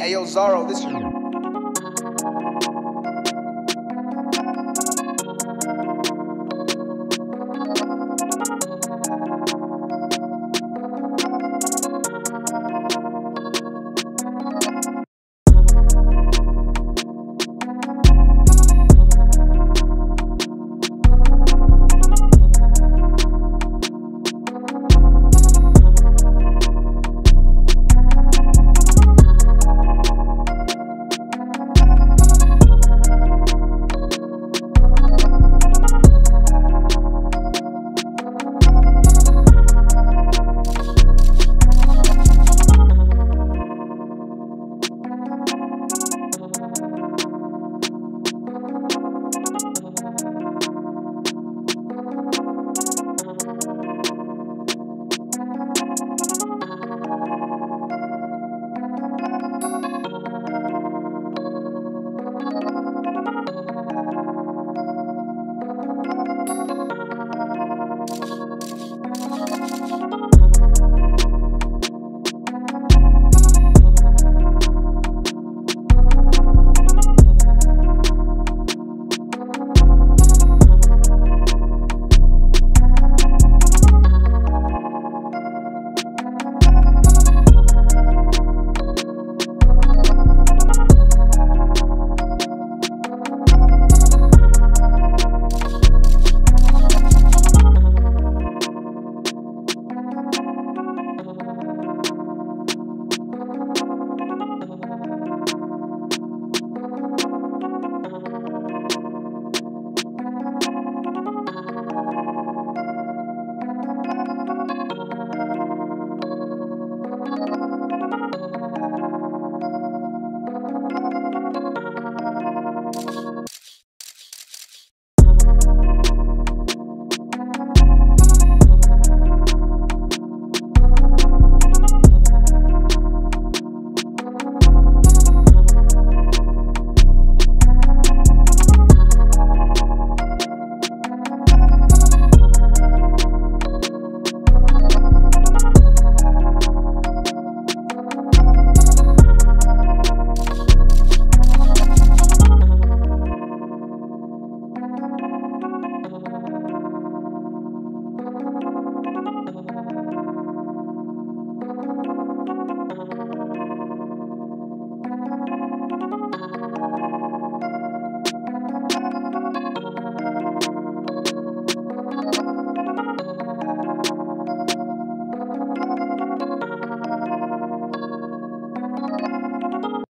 Hey yo, Zaro. this is.